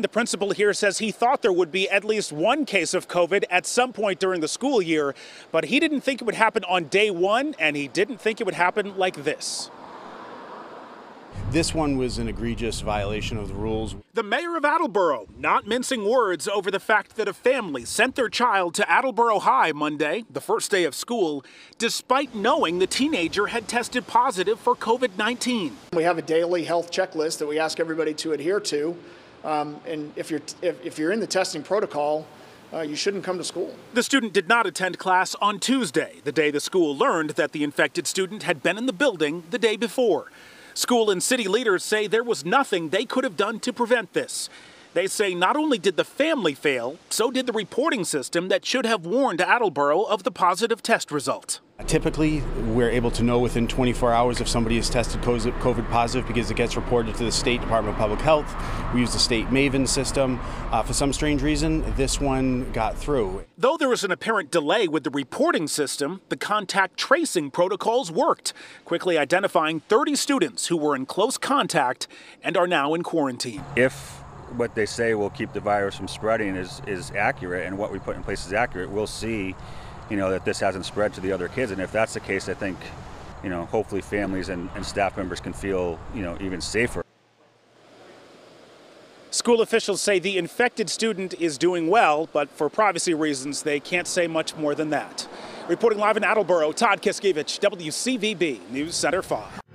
The principal here says he thought there would be at least one case of COVID at some point during the school year, but he didn't think it would happen on day one, and he didn't think it would happen like this. This one was an egregious violation of the rules. The mayor of Attleboro not mincing words over the fact that a family sent their child to Attleboro High Monday, the first day of school, despite knowing the teenager had tested positive for COVID 19. We have a daily health checklist that we ask everybody to adhere to. Um, and if you're, if, if you're in the testing protocol, uh, you shouldn't come to school. The student did not attend class on Tuesday, the day the school learned that the infected student had been in the building the day before. School and city leaders say there was nothing they could have done to prevent this. They say not only did the family fail, so did the reporting system that should have warned Attleboro of the positive test result. Typically, we're able to know within 24 hours if somebody is tested COVID positive because it gets reported to the State Department of Public Health. We use the state Maven system. Uh, for some strange reason, this one got through. Though there was an apparent delay with the reporting system, the contact tracing protocols worked, quickly identifying 30 students who were in close contact and are now in quarantine. If what they say will keep the virus from spreading is, is accurate and what we put in place is accurate, we'll see you know, that this hasn't spread to the other kids. And if that's the case, I think, you know, hopefully families and, and staff members can feel, you know, even safer. School officials say the infected student is doing well, but for privacy reasons, they can't say much more than that. Reporting live in Attleboro, Todd Kazakiewich, WCVB News Center 5.